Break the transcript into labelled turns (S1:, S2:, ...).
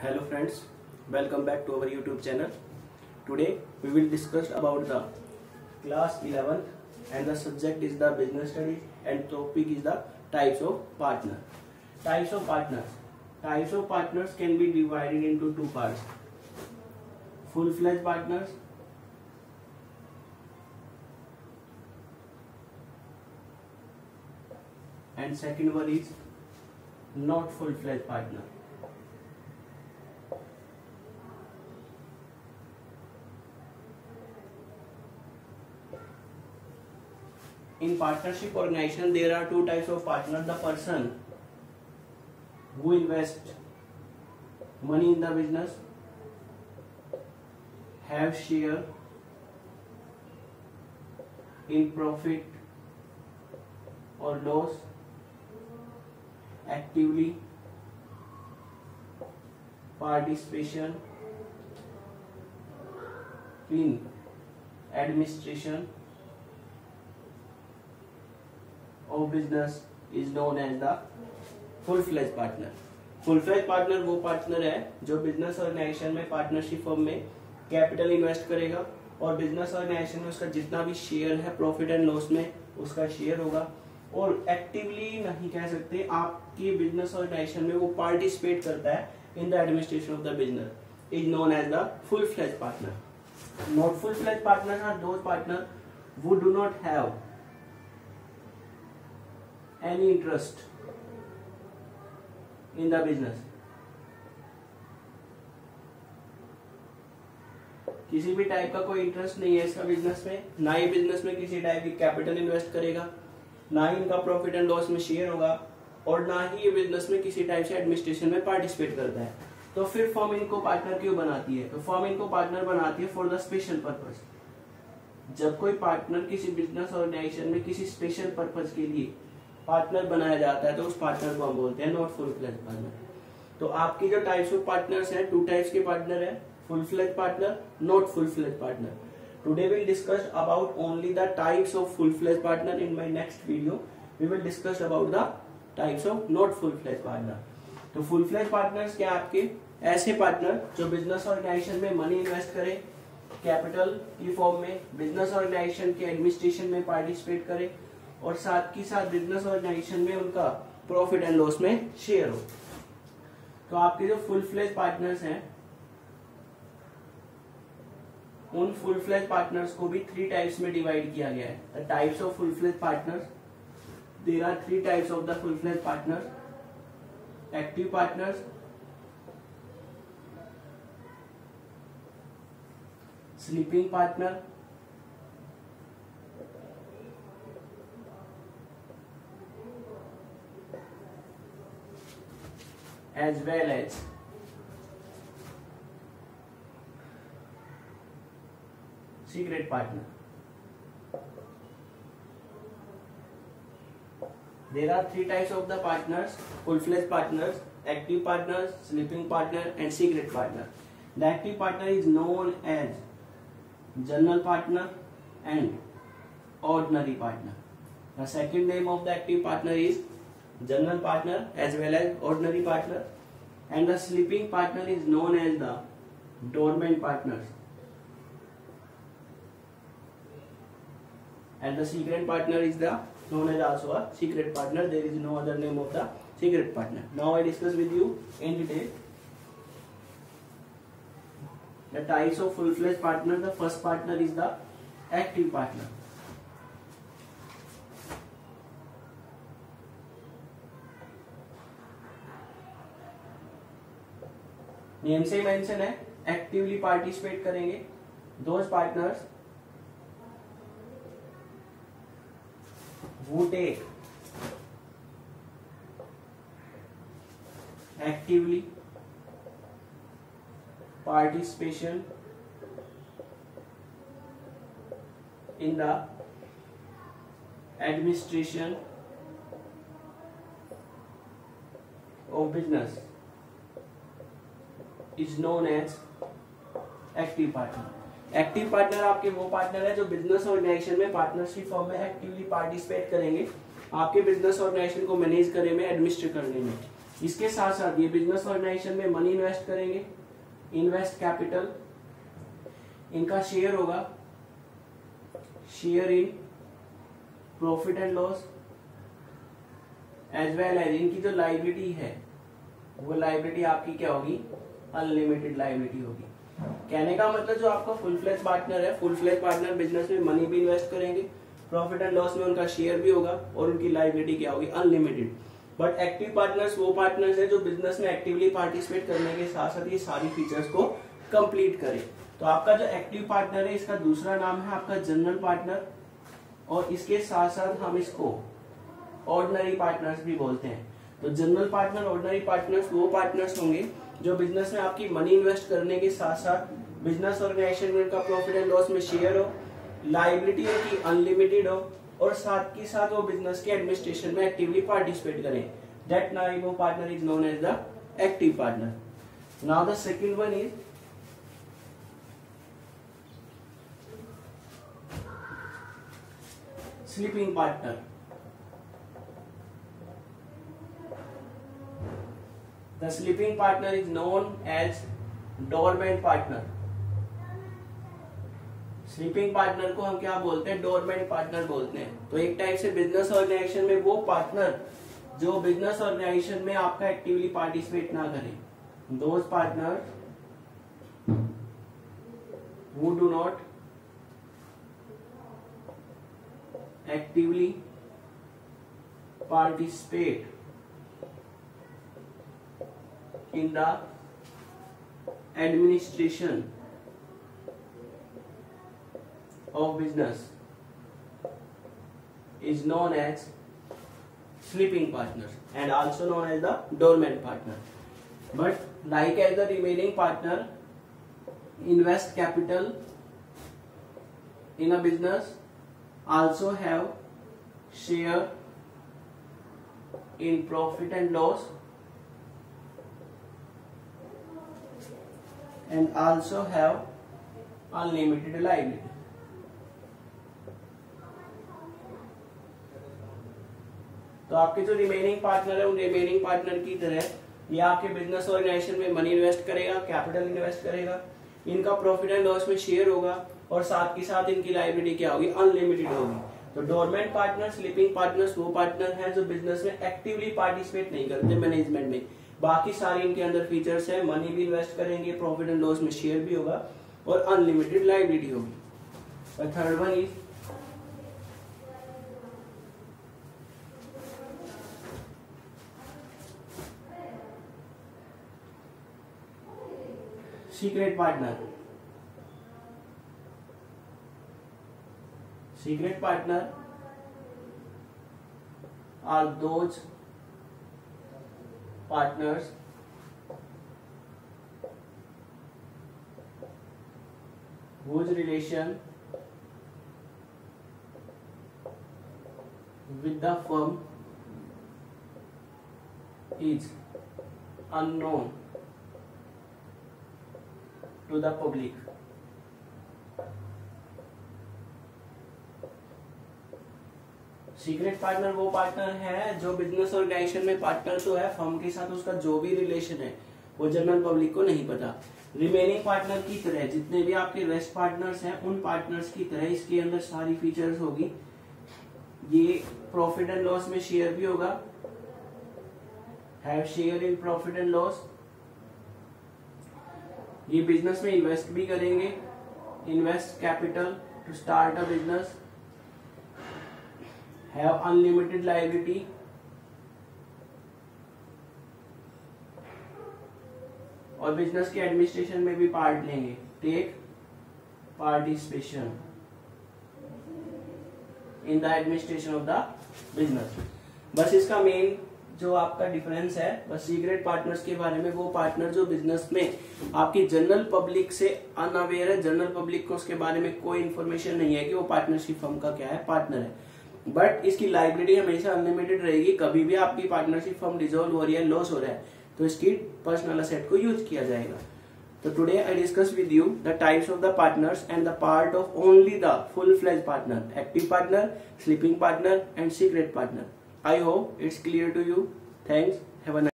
S1: hello friends welcome back to our youtube channel today we will discuss about the class 11 and the subject is the business studies and topic is the types of partner types of partners types of partners can be divided into two parts full-fledged partners and second one is not full-fledged partner in partnership organization there are two types of partner the person who invest money in the business have share in profit or loss actively participation in administration of business is known as the full fledged partner full fledged partner वो partner है जो business organisation में partnership form में capital invest करेगा और business organisation में उसका जितना भी शेयर है प्रॉफिट एंड लॉस में उसका शेयर होगा और एक्टिवली नहीं कह सकते आपके बिजनेस ऑर्गेनाइजेशन में वो पार्टिसिपेट करता है in the administration of the business is known as the full fledged partner not full fledged partner are those partner who do not have any interest in the business किसी भी type का कोई interest नहीं है इसका business में ना ही business में किसी टाइप की कैपिटल इन्वेस्ट करेगा ना ही इनका प्रॉफिट एंड लॉस में शेयर होगा और ना ही ये बिजनेस में किसी टाइप से एडमिनिस्ट्रेशन में पार्टिसिपेट करता है तो फिर फॉर्म इनको पार्टनर क्यों बनाती है तो फॉर्म इनको पार्टनर बनाती है फॉर द स्पेशल पर्पज जब कोई पार्टनर किसी बिजनेस ऑर्गेनाइजेशन में किसी स्पेशल पर्पज के लिए पार्टनर बनाया जाता है तो उस पार्टनर को हम बोलते हैं नॉट फुल फ्लेज पार्टनर तो आपकी जो टाइप्स ऑफ पार्टनर है टू टाइप्स के पार्टनर है full fledged partner not full fledged partner today will discuss about only the types of full fledged partner in my next video we will discuss about the types of not full fledged partner तो full fledge partner क्या आपके ऐसे partner जो business organisation में money invest करें capital की form में business organisation के एडमिनिस्ट्रेशन में पार्टिसिपेट करें और साथ ही साथ बिजनेस ऑर्गेनाइजेशन में उनका प्रॉफिट एंड लॉस में शेयर हो तो आपके जो फुल फ्लेज पार्टनर्स हैं उन फुल फ्लेज पार्टनर्स को भी थ्री टाइप्स में डिवाइड किया गया है types of full fledged partners there are three types of the full fledged partners active partners sleeping partner as well as secret partner. There are three types of the partners, full-fledged partners, active partners, sleeping partner and secret partner. The active partner is known as general partner and ordinary partner. The second name of the active partner is general partner as well as ordinary partner, and the sleeping partner is known as the dormant partner, and the secret partner is the known as also a secret partner. There is no other name of the secret partner. Now I discuss with you in detail the types of full-fledged partner. The first partner is the active partner. नियम से mention है actively participate करेंगे those partners वो take actively participation in the administration of business is known as active partner active partner आपके वो partner है जो business organisation में पार्टनरशिप फॉर्म में एक्टिवली पार्टिसिपेट करेंगे आपके बिजनेस ऑर्गेनाइजेशन को मैनेज करने में एडमिनिस्ट्रेट करने में इसके साथ साथ ये बिजनेस ऑर्गेनाइजेशन में मनी इन्वेस्ट करेंगे इन्वेस्ट कैपिटल इनका शेयर होगा share in profit and loss as well as इनकी जो लाइबिलिटी है वो लाइबिलिटी आपकी क्या होगी अनलिमिटेड लाइबिलिटी होगी कहने का मतलब जो आपका फुल फ्लेज पार्टनर है फुल फ्लेज पार्टनर बिजनेस में मनी भी इन्वेस्ट करेंगे प्रॉफिट एंड लॉस में उनका शेयर भी होगा और उनकी लाइबिलिटी क्या होगी अनलिमिटेड बट एक्टिव पार्टनर्स वो पार्टनर्स है जो बिजनेस में एक्टिवली पार्टिसिपेट करने के साथ साथ ये सारी फीचर्स को कंप्लीट करे तो आपका जो एक्टिव पार्टनर है इसका दूसरा नाम है आपका जनरल पार्टनर और इसके साथ साथ हम इसको ऑर्डनरी पार्टनर्स भी बोलते हैं तो जनरल पार्टनर ऑर्डनरी पार्टनर्स वो पार्टनर्स होंगे जो बिजनेस में आपकी मनी इन्वेस्ट करने के साथ साथ बिजनेस ऑर्गेनाइजेशन में उनका प्रॉफिट एंड लॉस में शेयर हो लाइबिलिटी उनकी अनलिमिटेड हो और साथ के साथ वो बिजनेस के एडमिनिस्ट्रेशन में एक्टिवली पार्टिसिपेट करें that नाइबो partner is known as the active partner now the second one is sleeping partner The sleeping partner is known as dormant partner sleeping partner को हम क्या बोलते हैं डोरमेंट पार्टनर बोलते हैं तो एक टाइप से बिजनेस ऑर्गेनाइजेशन में वो पार्टनर जो बिजनेस ऑर्गेनाइजेशन में आपका एक्टिवली पार्टिसिपेट ना करे दोज पार्टनर वो do not actively participate in the administration of business is known as sleeping partner and also known as the dormant partner. But like as the remaining partner, invest capital in a business, also have share in profit and loss and also have unlimited liability. तो आपके जो remaining partner है उन remaining partner की तरह ये आपके business organisation में मनी इन्वेस्ट करेगा कैपिटल इन्वेस्ट करेगा इनका प्रॉफिट एंड लॉस में शेयर होगा और साथ के साथ इनकी लाइबिलिटी क्या होगी अनलिमिटेड होगी तो डोरमेंट पार्टनर स्लीपिंग पार्टनर वो पार्टनर है जो बिजनेस में एक्टिवली पार्टिसिपेट नहीं करते मैनेजमेंट में बाकी सारे इनके अंदर फीचर्स है मनी भी इन्वेस्ट करेंगे प्रॉफिट एंड लॉस में शेयर भी होगा और अनलिमिटेड लाइबिलिटी होगी और third one is secret partner secret partner are those partners whose relation with the firm is unknown to the public. Secret partner वो पार्टनर है जो बिजनेस ऑर्गेनाइजेशन में पार्टनर तो है फर्म के साथ उसका जो भी रिलेशन है वो जनरल पब्लिक को नहीं पता रिमेनिंग पार्टनर की तरह जितने भी आपके रेस्ट पार्टनर्स हैं उन पार्टनर्स की तरह इसके अंदर सारी फीचर्स होगी ये प्रॉफिट एंड लॉस में शेयर भी होगा have share in profit and loss ये बिजनेस में इन्वेस्ट भी करेंगे invest capital to start a business have unlimited liability और बिजनेस के एडमिनिस्ट्रेशन में भी पार्ट लेंगे take participation in the administration of the business बस इसका मेन जो आपका डिफरेंस है बस सीक्रेट पार्टनर्स के बारे में वो पार्टनर जो बिजनेस में आपकी जनरल पब्लिक से अनअवेयर है जनरल पब्लिक को उसके बारे में कोई इन्फॉर्मेशन नहीं है कि वो पार्टनरशिप फर्म का क्या है पार्टनर है बट इसकी लाइबिलिटी हमेशा अनलिमिटेड रहेगी कभी भी आपकी पार्टनरशिप फॉर्म डिजोल्व हो रही है लॉस हो रहा है तो इसकी पर्सनल असेट को यूज किया जाएगा तो today I discuss with you the types of the partners and the part of only the full fledge partner active partner sleeping partner and secret partner I hope it's clear to you thanks have